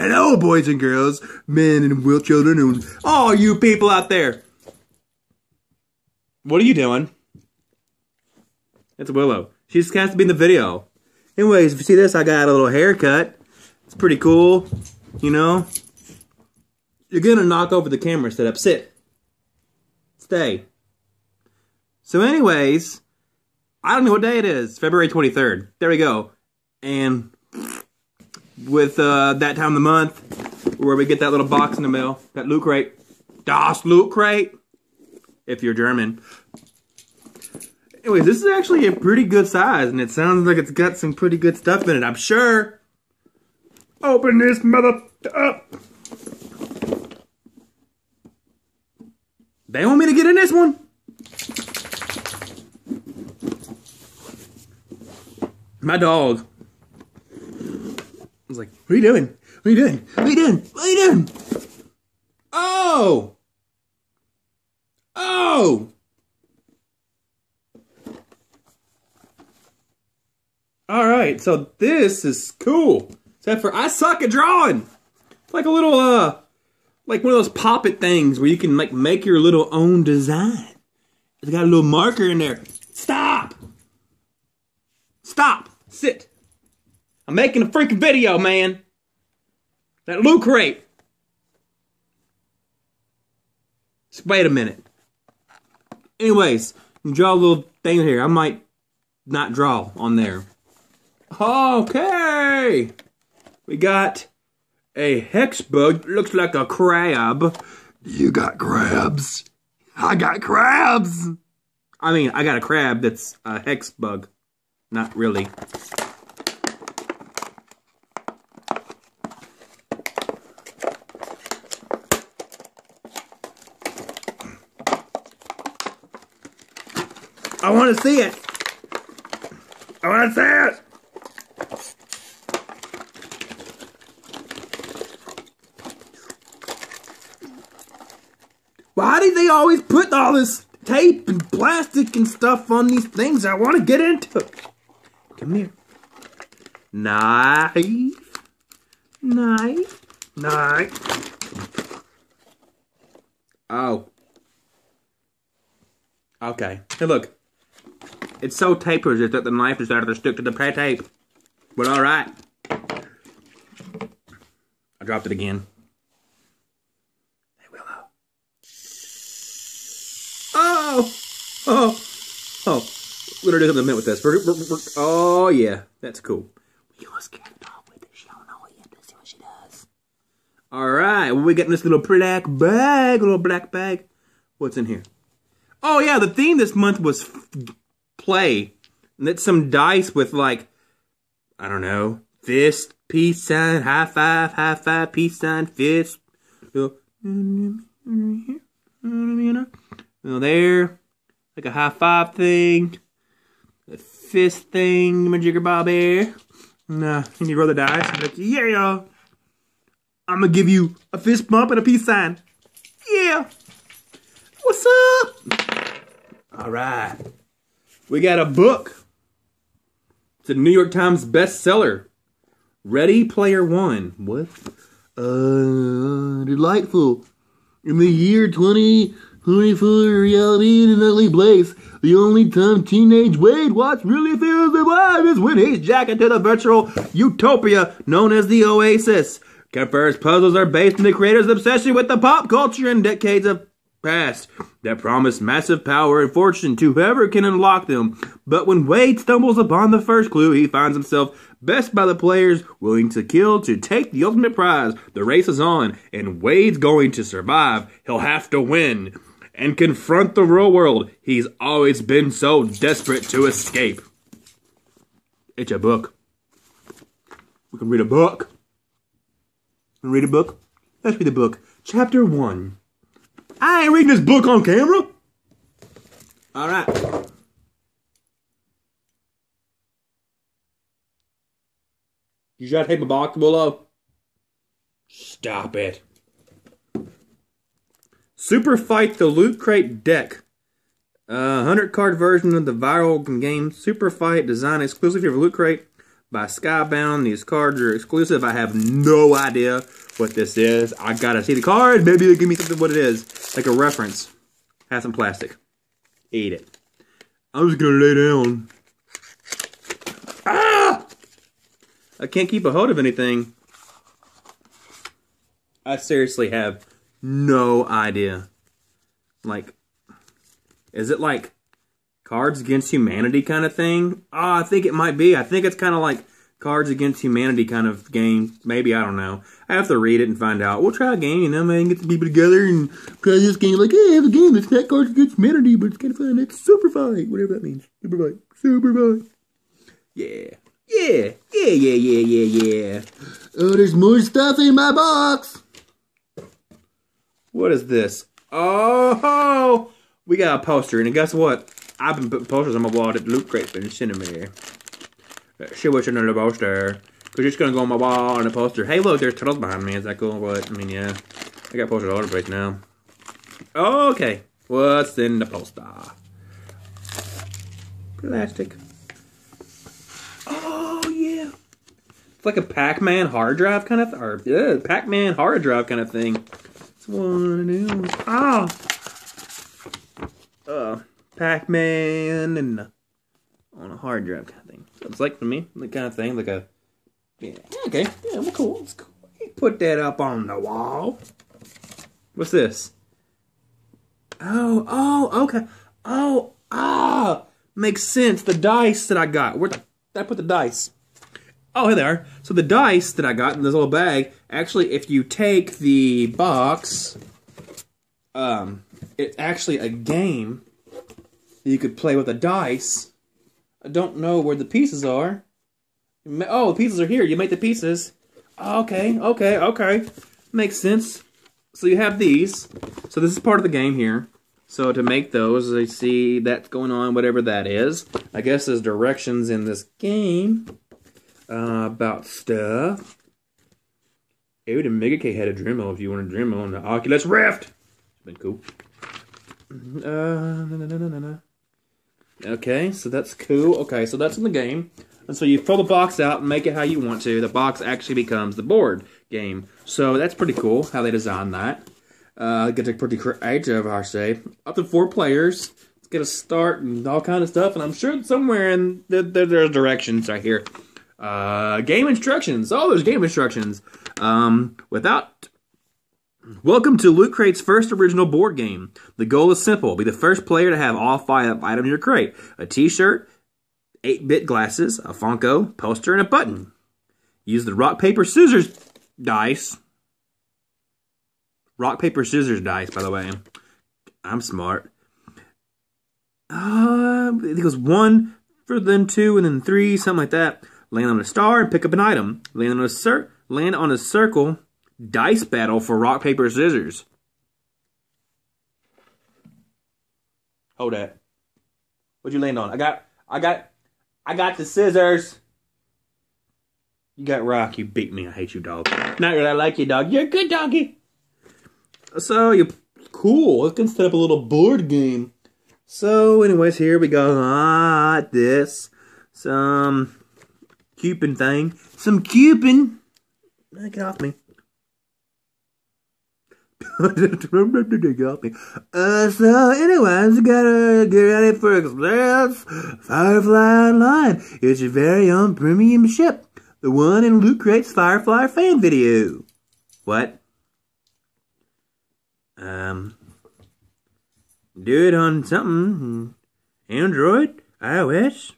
Hello, boys and girls, men and will children, and all you people out there. What are you doing? It's Willow. She just has to be in the video. Anyways, if you see this, I got a little haircut. It's pretty cool, you know. You're gonna knock over the camera setup. Sit. Stay. So, anyways, I don't know what day it is. February 23rd. There we go. And with uh, that time of the month, where we get that little box in the mail, that loot crate. Das loot crate. If you're German. Anyways, this is actually a pretty good size, and it sounds like it's got some pretty good stuff in it, I'm sure. Open this mother up. They want me to get in this one? My dog was like, what are you doing? What are you doing? What are you doing? What are you doing? Oh! Oh! All right, so this is cool. Except for I suck at drawing. It's like a little, uh, like one of those poppet things where you can like make your little own design. It's got a little marker in there. Stop! Stop! Sit! I'm making a freaking video, man! That loot crate! Just wait a minute. Anyways, draw a little thing here. I might not draw on there. Okay! We got a hex bug. Looks like a crab. You got crabs. I got crabs. I mean, I got a crab that's a hex bug. Not really. Want to see it. I want to see it. Why do they always put all this tape and plastic and stuff on these things I want to get into? Come here. Knife. Knife. Knife. Oh. Okay. Hey, look. It's so tapered that the knife is starting to stick to the tape. But alright. I dropped it again. Hey, Willow. Oh! Oh! Oh. We're gonna do something with this. We're, we're, we're, oh, yeah. That's cool. We was scared dog with it. She don't know yet. Let's see what she does. Alright. Well, we got in this little black bag. little black bag. What's in here? Oh, yeah. The theme this month was play. And it's some dice with like, I don't know, fist, peace sign, high five, high five, peace sign, fist. You know, there, like a high five thing, a fist thing, my jigger bob air. Nah, uh, and you roll the dice, like, yeah, I'm gonna give you a fist bump and a peace sign. Yeah. What's up? All right. We got a book. It's a New York Times bestseller. Ready Player One. What? Uh, delightful. In the year 2024, reality in an ugly place. The only time teenage Wade Watts really feels alive is when he's jacked into the virtual utopia known as the Oasis. Confers puzzles are based on the creator's obsession with the pop culture in decades of past that promise massive power and fortune to whoever can unlock them. But when Wade stumbles upon the first clue, he finds himself best by the players willing to kill to take the ultimate prize. The race is on, and Wade's going to survive. He'll have to win and confront the real world he's always been so desperate to escape. It's a book. We can read a book. Read a book? Let's read the book. Chapter 1 I ain't reading this book on camera. All right. You try to take my box below? Stop it. Super Fight the Loot Crate deck. Uh, 100 card version of the viral game Super Fight, designed exclusively for Loot Crate. By Skybound. These cards are exclusive. I have no idea what this is. I gotta see the card. Maybe they give me something what it is. Like a reference. Have some plastic. Eat it. I'm just gonna lay down. Ah! I can't keep a hold of anything. I seriously have no idea. Like, is it like Cards Against Humanity kind of thing? Oh, I think it might be. I think it's kind of like Cards Against Humanity kind of game. Maybe, I don't know. I have to read it and find out. We'll try a game, you know, man, get the people together and play this game. Like, hey, I have a game that's not Cards Against Humanity, but it's kind of fun. It's Super Fight, whatever that means. Super Fight. Super Fight. Yeah. Yeah. Yeah, yeah, yeah, yeah, yeah. Oh, there's more stuff in my box. What is this? Oh, we got a poster, and guess what? I've been putting posters on my wall that Loot Crate's been sending me. She was in the poster. Cause it's gonna go on my wall and a poster. Hey, look, there's turtles behind me. Is that cool? What? I mean, yeah. I got posters all over the place now. Okay, what's in the poster? Plastic. Oh yeah, it's like a Pac-Man hard drive kind of, or yeah, Pac-Man hard drive kind of thing. It's one of them. Ah. Uh, Pac-Man and on a hard drive kind of thing. So it's like for me, the kind of thing, like a yeah. Okay, yeah, well, cool. It's cool. Put that up on the wall. What's this? Oh, oh, okay. Oh, ah, makes sense. The dice that I got. Where did I put the dice? Oh, here they are. So the dice that I got in this little bag, actually, if you take the box, um, it's actually a game you could play with the dice. I don't know where the pieces are. Oh, the pieces are here. You make the pieces. Okay, okay, okay. Makes sense. So you have these. So this is part of the game here. So to make those, I see that's going on, whatever that is. I guess there's directions in this game uh, about stuff. Ew, the Mega K had a Dremel if you want a Dremel on the Oculus Rift. It's been cool. Uh, na, na, na, na, na. Okay, so that's cool. Okay, so that's in the game. And so you pull the box out and make it how you want to. The box actually becomes the board game. So that's pretty cool how they designed that. Uh, gets pretty creative, I say. Up to four players. Let's get a start and all kind of stuff. And I'm sure somewhere in the, the, there's directions right here. Uh, game instructions. Oh, there's game instructions. Um, without Welcome to Loot Crate's first original board game. The goal is simple be the first player to have all five items in your crate a t shirt, 8 bit glasses, a Funko, poster, and a button. Use the rock, paper, scissors dice. Rock, paper, scissors dice, by the way. I'm smart. Uh, it goes one for then two and then three, something like that. Land on a star and pick up an item. Land on a cir- land on a circle. Dice battle for rock paper scissors. Hold that. What'd you land on? I got, I got, I got the scissors. You got rock. You beat me. I hate you, dog. Not that I like you, dog. You're a good doggy. So you cool. Let's set up a little board game. So, anyways, here we go. got this. Some cupid thing. Some cupid. Get off me. Uh, so, anyways, gotta get ready for Express Firefly Online. It's your very own premium ship. The one in Loot Crate's Firefly fan video. What? Um, do it on something. Android, iOS,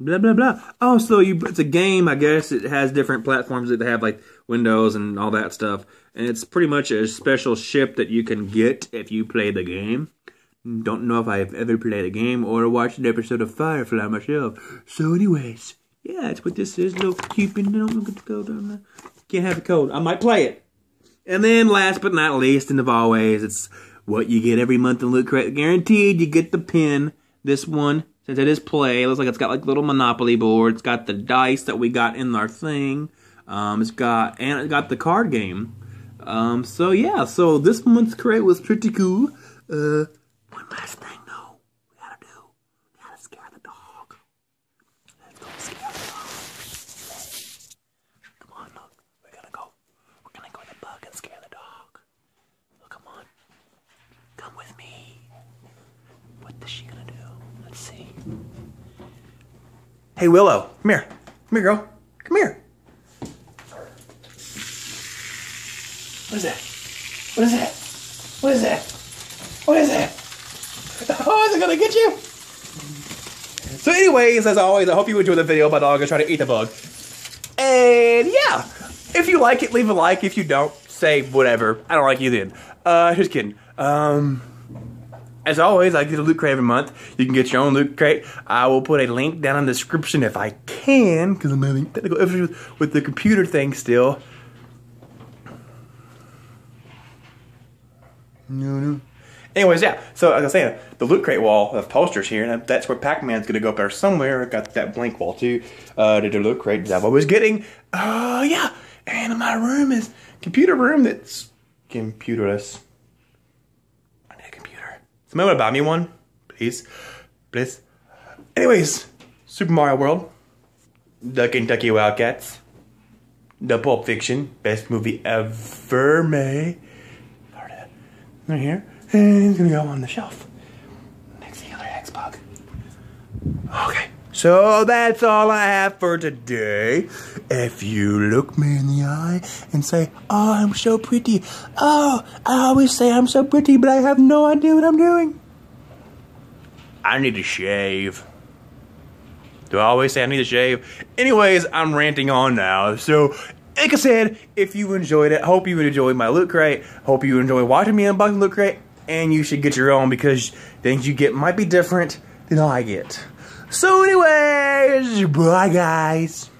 blah blah blah. Oh, so you it's a game. I guess it has different platforms that they have like Windows and all that stuff, and it's pretty much a special ship that you can get if you play the game. Don't know if I've ever played a game or watched an episode of Firefly myself. So, anyways, yeah, that's what this is. Little Cupid. Don't look at the code on. Can't have the code. I might play it. And then, last but not least, and of always, it's what you get every month in Loot Crate. Guaranteed, you get the pin. This one, since it is play. It looks like it's got like little Monopoly board. It's got the dice that we got in our thing. Um, it's got and it got the card game. Um, so yeah, so this month's crate was pretty cool. Uh, one last thing though, we gotta do. We gotta scare the dog. Let's go scare the dog. Come on, look, we're gonna go. We're gonna go to the bug and scare the dog. Look, come on, come with me. What the shit? Hey, Willow, come here. Come here, girl. Come here. What is that? What is that? What is that? What is that? Oh, is it gonna get you? So, anyways, as always, I hope you enjoyed the video. about dog is trying to eat the bug. And yeah, if you like it, leave a like. If you don't, say whatever. I don't like you then. Uh, just kidding. Um, as always, I get a loot crate every month. You can get your own loot crate. I will put a link down in the description if I can, because I'm having technical issues with the computer thing still. No, no. Anyways, yeah. So like I was saying, the loot crate wall of posters here, and that's where Pac-Man's gonna go up there somewhere. I got that blank wall too. Uh, the loot crate that I was getting. Uh, yeah. And my room is computer room that's computerless. I need a computer. Somebody wanna buy me one, please, please. Anyways, Super Mario World, the Kentucky Wildcats, the Pulp Fiction, best movie ever made. Right here. And it's gonna go on the shelf. Next to the other Xbox. Okay. So that's all I have for today. If you look me in the eye and say, Oh, I'm so pretty. Oh, I always say I'm so pretty, but I have no idea what I'm doing. I need to shave. Do I always say I need to shave? Anyways, I'm ranting on now. So, like I said, if you enjoyed it, hope you enjoyed my loot crate. Hope you enjoy watching me unbox loot crate. And you should get your own because things you get might be different than I get. So, anyways, bye guys.